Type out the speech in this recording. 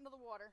right into the water.